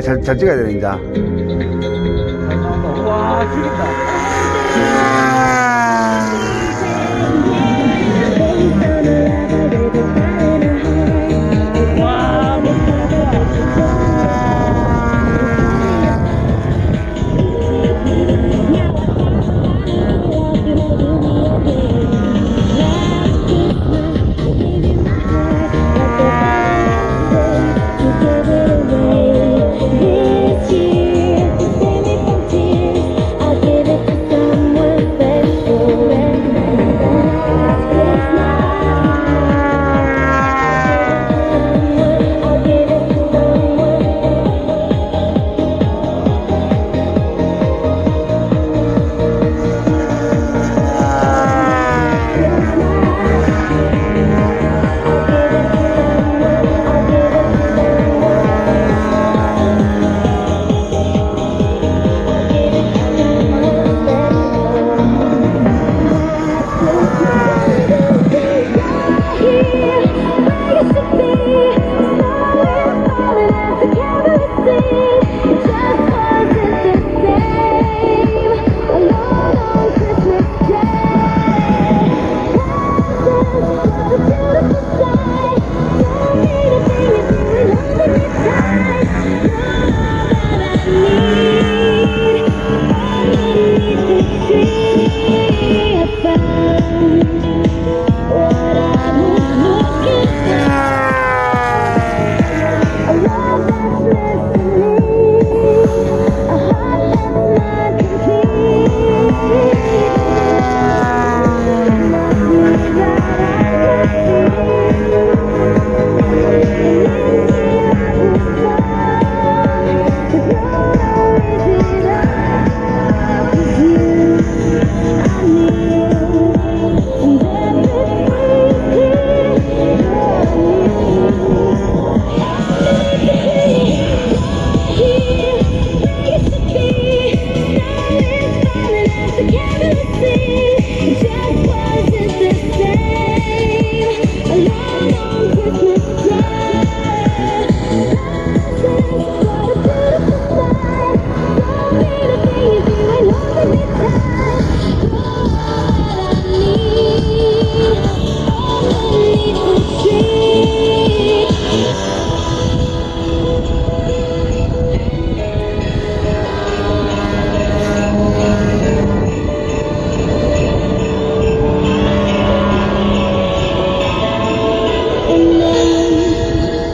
잘, 잘 찍어야 되네, 이제. 와, 죽인다.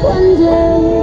one day.